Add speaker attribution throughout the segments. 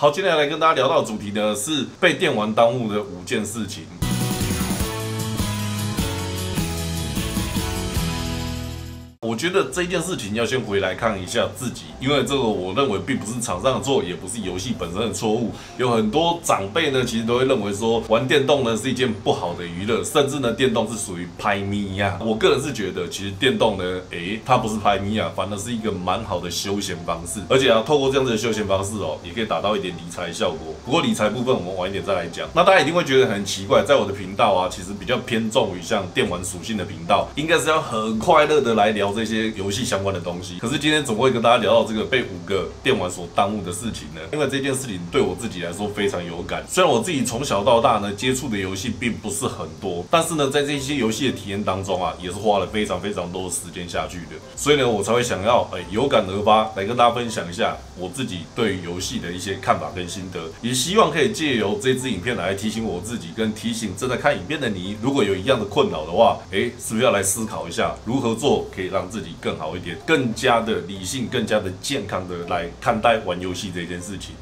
Speaker 1: 好，今天来跟大家聊到主题呢，是被电玩耽误的五件事情。觉得这件事情要先回来看一下自己，因为这个我认为并不是厂商的错，也不是游戏本身的错误。有很多长辈呢，其实都会认为说玩电动呢是一件不好的娱乐，甚至呢电动是属于拍咪呀。我个人是觉得，其实电动呢，诶，它不是拍咪呀，反而是一个蛮好的休闲方式。而且啊，透过这样子的休闲方式哦，也可以达到一点理财效果。不过理财部分我们晚一点再来讲。那大家一定会觉得很奇怪，在我的频道啊，其实比较偏重于像电玩属性的频道，应该是要很快乐的来聊。这些游戏相关的东西，可是今天总会跟大家聊到这个被五个电玩所耽误的事情呢？因为这件事情对我自己来说非常有感。虽然我自己从小到大呢接触的游戏并不是很多，但是呢在这些游戏的体验当中啊，也是花了非常非常多的时间下去的。所以呢，我才会想要哎有感而发来跟大家分享一下我自己对于游戏的一些看法跟心得，也希望可以借由这支影片来提醒我自己，跟提醒正在看影片的你，如果有一样的困扰的话，哎，是不是要来思考一下如何做可以让自自己更好一点，更加的理性，更加的健康的来看待玩游戏这件事情。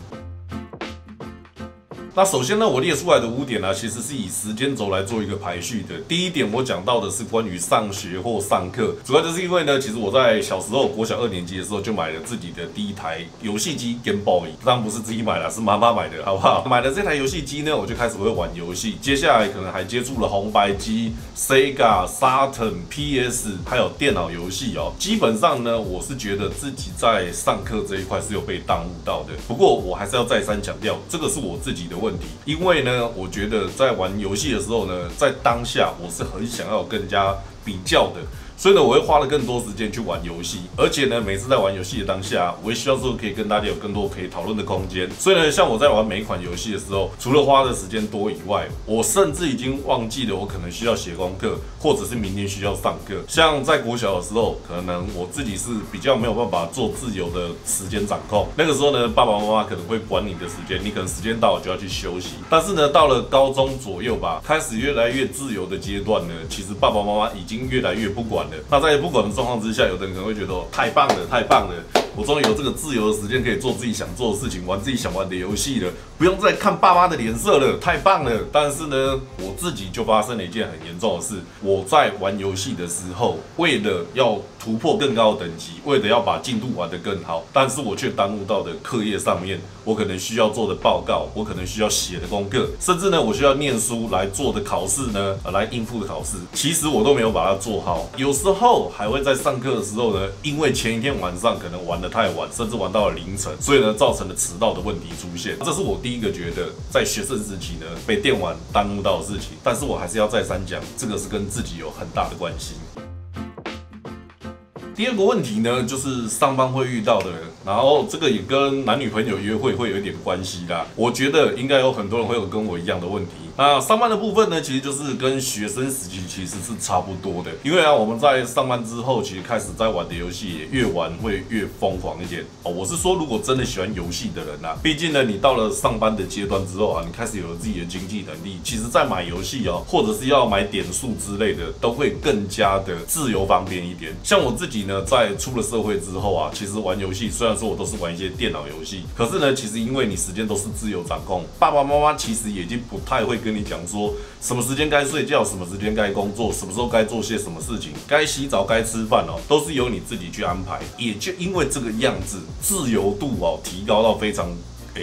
Speaker 1: 那首先呢，我列出来的五点呢，其实是以时间轴来做一个排序的。第一点，我讲到的是关于上学或上课，主要就是因为呢，其实我在小时候国小二年级的时候就买了自己的第一台游戏机 Game Boy，当然不是自己买了，是妈妈买的，好不好？买了这台游戏机呢，我就开始会玩游戏，接下来可能还接触了红白机、Sega、Saturn、PS，还有电脑游戏哦。基本上呢，我是觉得自己在上课这一块是有被耽误到的。不过我还是要再三强调，这个是我自己的。问题，因为呢，我觉得在玩游戏的时候呢，在当下我是很想要跟人家比较的。所以呢，我会花了更多时间去玩游戏，而且呢，每次在玩游戏的当下，我也希望说可以跟大家有更多可以讨论的空间。所以呢，像我在玩每一款游戏的时候，除了花的时间多以外，我甚至已经忘记了我可能需要写功课，或者是明天需要上课。像在国小的时候，可能我自己是比较没有办法做自由的时间掌控。那个时候呢，爸爸妈妈可能会管你的时间，你可能时间到了就要去休息。但是呢，到了高中左右吧，开始越来越自由的阶段呢，其实爸爸妈妈已经越来越不管。那在不管的状况之下，有的人可能会觉得太棒了，太棒了，我终于有这个自由的时间可以做自己想做的事情，玩自己想玩的游戏了，不用再看爸妈的脸色了，太棒了。但是呢，我自己就发生了一件很严重的事，我在玩游戏的时候，为了要突破更高的等级，为了要把进度玩得更好，但是我却耽误到的课业上面，我可能需要做的报告，我可能需要写的功课，甚至呢，我需要念书来做的考试呢，来应付的考试，其实我都没有把它做好，有时候还会在上课的时候呢，因为前一天晚上可能玩得太晚，甚至玩到了凌晨，所以呢，造成了迟到的问题出现。这是我第一个觉得在学生时期呢被电玩耽误到的事情，但是我还是要再三讲，这个是跟自己有很大的关系。第二个问题呢，就是上班会遇到的，然后这个也跟男女朋友约会会有一点关系啦。我觉得应该有很多人会有跟我一样的问题。那上班的部分呢，其实就是跟学生时期其实是差不多的，因为啊，我们在上班之后，其实开始在玩的游戏也越玩会越疯狂一点哦。我是说，如果真的喜欢游戏的人呐，毕竟呢，你到了上班的阶段之后啊，你开始有了自己的经济能力，其实在买游戏哦，或者是要买点数之类的，都会更加的自由方便一点。像我自己呢，在出了社会之后啊，其实玩游戏虽然说我都是玩一些电脑游戏，可是呢，其实因为你时间都是自由掌控，爸爸妈妈其实已经不太会。跟你讲说什么时间该睡觉，什么时间该工作，什么时候该做些什么事情，该洗澡该吃饭哦，都是由你自己去安排。也就因为这个样子，自由度哦提高到非常。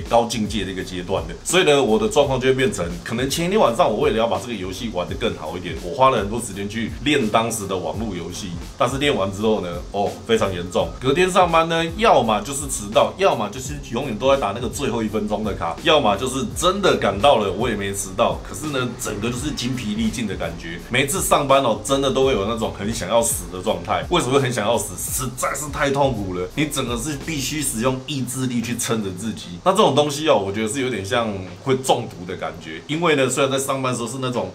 Speaker 1: 高境界的一个阶段的，所以呢，我的状况就会变成，可能前一天晚上我为了要把这个游戏玩得更好一点，我花了很多时间去练当时的网络游戏，但是练完之后呢，哦，非常严重，隔天上班呢，要么就是迟到，要么就是永远都在打那个最后一分钟的卡，要么就是真的赶到了，我也没迟到，可是呢，整个就是精疲力尽的感觉，每次上班哦，真的都会有那种很想要死的状态。为什么会很想要死？实在是太痛苦了，你整个是必须使用意志力去撑着自己，那这。这种东西哦，我觉得是有点像会中毒的感觉。因为呢，虽然在上班时候是那种，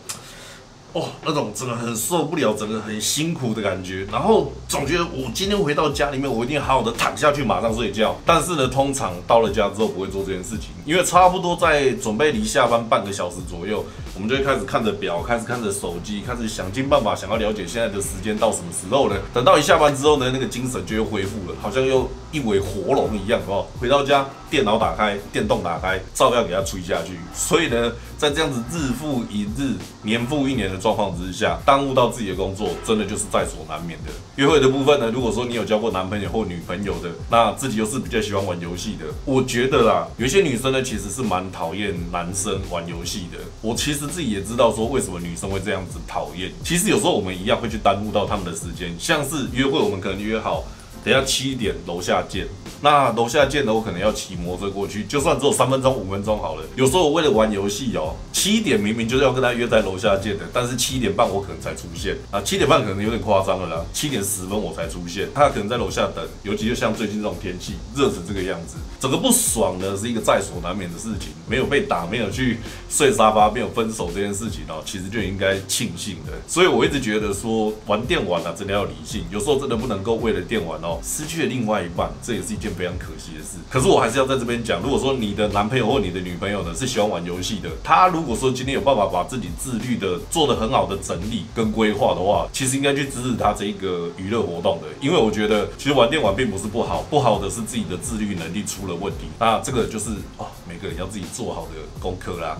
Speaker 1: 哦，那种真的很受不了，整个很辛苦的感觉。然后总觉得我今天回到家里面，我一定好好的躺下去，马上睡觉。但是呢，通常到了家之后不会做这件事情，因为差不多在准备离下班半个小时左右，我们就会开始看着表，开始看着手机，开始想尽办法想要了解现在的时间到什么时候了。等到一下班之后呢，那个精神就又恢复了，好像又。一尾活龙一样，哦，回到家电脑打开，电动打开，照样给它吹下去。所以呢，在这样子日复一日、年复一年的状况之下，耽误到自己的工作，真的就是在所难免的。约会的部分呢，如果说你有交过男朋友或女朋友的，那自己又是比较喜欢玩游戏的，我觉得啦，有些女生呢，其实是蛮讨厌男生玩游戏的。我其实自己也知道说，为什么女生会这样子讨厌。其实有时候我们一样会去耽误到他们的时间，像是约会，我们可能约好。等下七点楼下见。那楼下见的我可能要骑摩托车过去，就算只有三分钟、五分钟好了。有时候我为了玩游戏哦，七点明明就是要跟他约在楼下见的，但是七点半我可能才出现啊。七点半可能有点夸张了啦，七点十分我才出现，他可能在楼下等。尤其就像最近这种天气，热成这个样子，整个不爽呢是一个在所难免的事情。没有被打，没有去睡沙发，没有分手这件事情哦，其实就应该庆幸的。所以我一直觉得说玩电玩啊，真的要理性，有时候真的不能够为了电玩哦。失去了另外一半，这也是一件非常可惜的事。可是我还是要在这边讲，如果说你的男朋友或你的女朋友呢是喜欢玩游戏的，他如果说今天有办法把自己自律的做的很好的整理跟规划的话，其实应该去支持他这一个娱乐活动的。因为我觉得其实玩电玩并不是不好，不好的是自己的自律能力出了问题。那这个就是哦，每个人要自己做好的功课啦。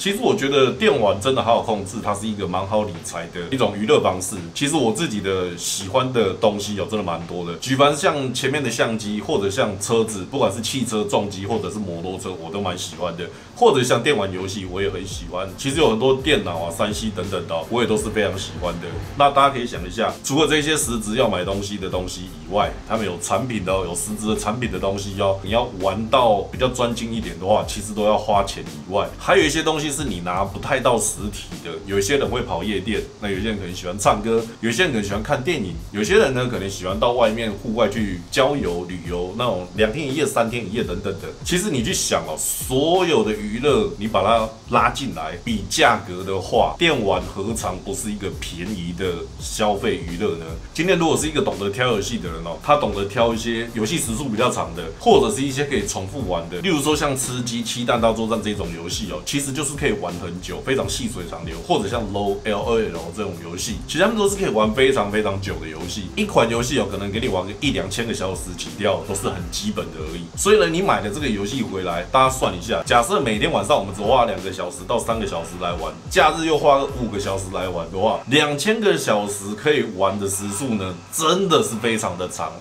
Speaker 1: 其实我觉得电玩真的好好控制，它是一个蛮好理财的一种娱乐方式。其实我自己的喜欢的东西有真的蛮多的，举凡像前面的相机，或者像车子，不管是汽车、重机或者是摩托车，我都蛮喜欢的。或者像电玩游戏，我也很喜欢。其实有很多电脑啊、三 C 等等的，我也都是非常喜欢的。那大家可以想一下，除了这些实质要买东西的东西以外，他们有产品的、有实质的产品的东西哦。你要玩到比较专精一点的话，其实都要花钱以外，还有一些东西。是你拿不太到实体的，有些人会跑夜店，那有些人可能喜欢唱歌，有些人可能喜欢看电影，有些人呢可能喜欢到外面户外去郊游旅游，那种两天一夜、三天一夜等等的。其实你去想哦，所有的娱乐你把它拉进来比价格的话，电玩何尝不是一个便宜的消费娱乐呢？今天如果是一个懂得挑游戏的人哦，他懂得挑一些游戏时速比较长的，或者是一些可以重复玩的，例如说像吃鸡、七弹道作战这种游戏哦，其实就是。可以玩很久，非常细水长流，或者像 Low L O L 这种游戏，其实他们都是可以玩非常非常久的游戏。一款游戏有，可能给你玩个一两千个小时起跳，都是很基本的而已。所以呢，你买的这个游戏回来，大家算一下，假设每天晚上我们只花两个小时到三个小时来玩，假日又花五个小时来玩的话，两千个小时可以玩的时速呢，真的是非常的长。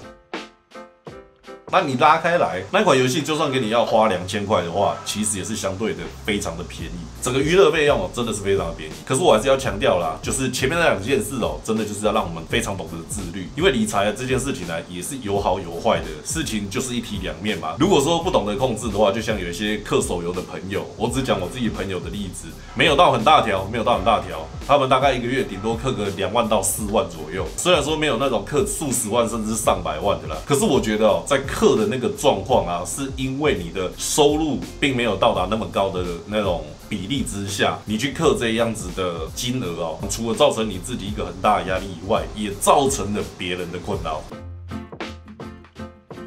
Speaker 1: 那你拉开来，那款游戏就算给你要花两千块的话，其实也是相对的非常的便宜。整个娱乐费用哦，真的是非常的便宜。可是我还是要强调啦，就是前面那两件事哦，真的就是要让我们非常懂得自律。因为理财这件事情呢，也是有好有坏的事情，就是一体两面嘛。如果说不懂得控制的话，就像有一些氪手游的朋友，我只讲我自己朋友的例子，没有到很大条，没有到很大条，他们大概一个月顶多刻个两万到四万左右。虽然说没有那种刻数十万甚至上百万的啦，可是我觉得哦，在刻的那个状况啊，是因为你的收入并没有到达那么高的那种比例之下，你去克这样子的金额哦，除了造成你自己一个很大的压力以外，也造成了别人的困扰。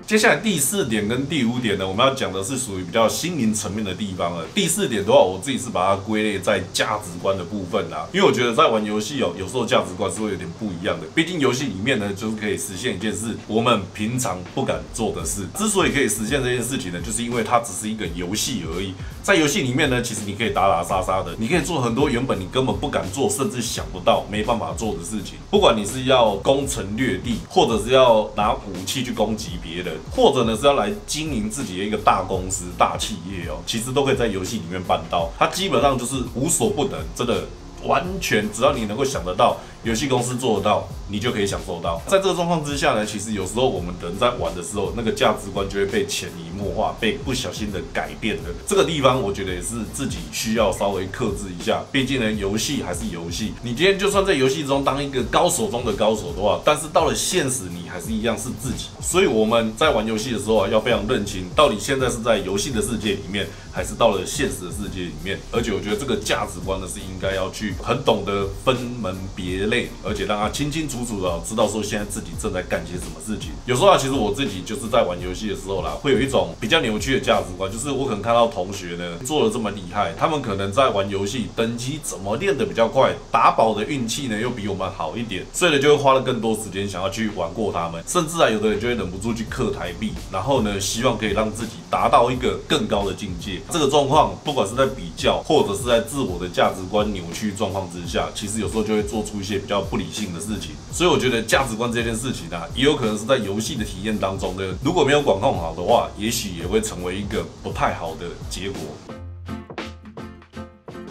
Speaker 1: 接下来第四点跟第五点呢，我们要讲的是属于比较心灵层面的地方了。第四点的话，我自己是把它归类在价值观的部分啦，因为我觉得在玩游戏哦，有时候价值观是会有点不一样的。毕竟游戏里面呢，就是可以实现一件事，我们平常不敢做的事。之所以可以实现这件事情呢，就是因为它只是一个游戏而已。在游戏里面呢，其实你可以打打杀杀的，你可以做很多原本你根本不敢做，甚至想不到、没办法做的事情。不管你是要攻城略地，或者是要拿武器去攻击别人。或者呢是要来经营自己的一个大公司、大企业哦，其实都可以在游戏里面办到。它基本上就是无所不能，真的完全只要你能够想得到。游戏公司做得到，你就可以享受到。在这个状况之下呢，其实有时候我们人在玩的时候，那个价值观就会被潜移默化，被不小心的改变了。这个地方我觉得也是自己需要稍微克制一下。毕竟呢，游戏还是游戏。你今天就算在游戏中当一个高手中的高手的话，但是到了现实，你还是一样是自己。所以我们在玩游戏的时候啊，要非常认清，到底现在是在游戏的世界里面，还是到了现实的世界里面。而且我觉得这个价值观呢，是应该要去很懂得分门别。累，而且让他清清楚楚的知道说现在自己正在干些什么事情。有时候啊，其实我自己就是在玩游戏的时候啦，会有一种比较扭曲的价值观，就是我可能看到同学呢做的这么厉害，他们可能在玩游戏等级怎么练的比较快，打宝的运气呢又比我们好一点，所以呢就会花了更多时间想要去玩过他们，甚至啊有的人就会忍不住去氪台币，然后呢希望可以让自己达到一个更高的境界。这个状况不管是在比较，或者是在自我的价值观扭曲状况之下，其实有时候就会做出一些比较不理性的事情。所以我觉得价值观这件事情呢，也有可能是在游戏的体验当中呢，如果没有管控好的话，也许也会成为一个不太好的结果。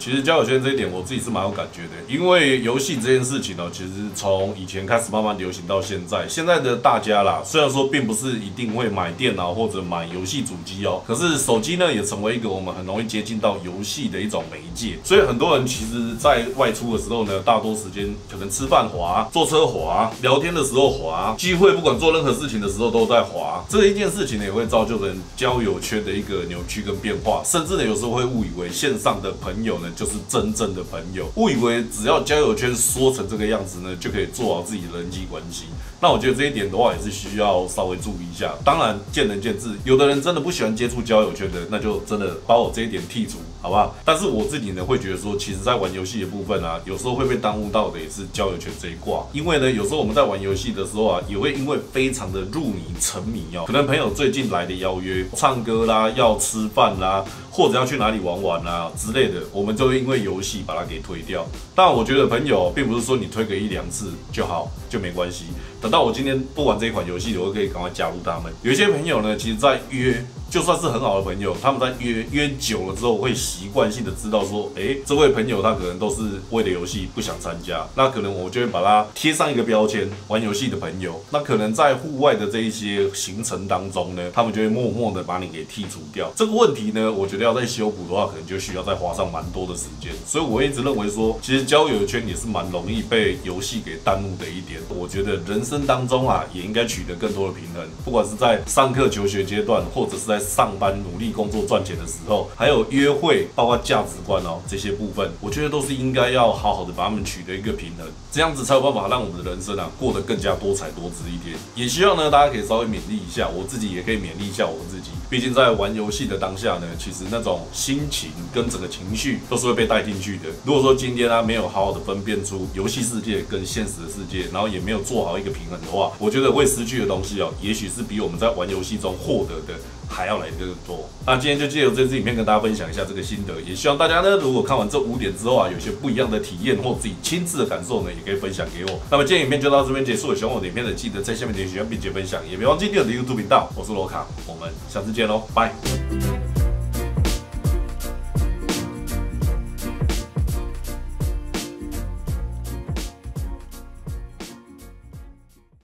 Speaker 1: 其实交友圈这一点，我自己是蛮有感觉的，因为游戏这件事情呢，其实从以前开始慢慢流行到现在。现在的大家啦，虽然说并不是一定会买电脑或者买游戏主机哦，可是手机呢也成为一个我们很容易接近到游戏的一种媒介。所以很多人其实在外出的时候呢，大多时间可能吃饭滑、坐车滑、聊天的时候滑、机会不管做任何事情的时候都在滑。这一件事情呢，也会造就人交友圈的一个扭曲跟变化，甚至呢有时候会误以为线上的朋友呢。就是真正的朋友，误以为只要交友圈缩成这个样子呢，就可以做好自己的人际关系。那我觉得这一点的话，也是需要稍微注意一下。当然，见仁见智，有的人真的不喜欢接触交友圈的，那就真的把我这一点剔除，好不好？但是我自己呢，会觉得说，其实在玩游戏的部分啊，有时候会被耽误到的也是交友圈这一挂。因为呢，有时候我们在玩游戏的时候啊，也会因为非常的入迷、沉迷哦，可能朋友最近来的邀约，唱歌啦，要吃饭啦。或者要去哪里玩玩啊之类的，我们就会因为游戏把它给推掉。但我觉得朋友并不是说你推个一两次就好就没关系。等到我今天不玩这一款游戏，我就可以赶快加入他们。有一些朋友呢，其实在约。就算是很好的朋友，他们在约约久了之后，会习惯性的知道说，哎，这位朋友他可能都是为了游戏不想参加，那可能我就会把他贴上一个标签，玩游戏的朋友。那可能在户外的这一些行程当中呢，他们就会默默的把你给剔除掉。这个问题呢，我觉得要再修补的话，可能就需要再花上蛮多的时间。所以我一直认为说，其实交友圈也是蛮容易被游戏给耽误的一点。我觉得人生当中啊，也应该取得更多的平衡，不管是在上课求学阶段，或者是在上班努力工作赚钱的时候，还有约会，包括价值观哦这些部分，我觉得都是应该要好好的把它们取得一个平衡，这样子才有办法让我们的人生啊过得更加多彩多姿一点。也希望呢大家可以稍微勉励一下，我自己也可以勉励一下我自己。毕竟在玩游戏的当下呢，其实那种心情跟整个情绪都是会被带进去的。如果说今天他没有好好的分辨出游戏世界跟现实的世界，然后也没有做好一个平衡的话，我觉得会失去的东西哦，也许是比我们在玩游戏中获得的。还要来更多。那今天就借由这支影片跟大家分享一下这个心得，也希望大家呢，如果看完这五点之后啊，有些不一样的体验或自己亲自的感受呢，也可以分享给我。那么今天影片就到这边结束，喜欢我的影片的记得在下面点喜欢并且分享，也别忘记订阅我的 YouTube 频道。我是罗卡，我们下次见喽，拜。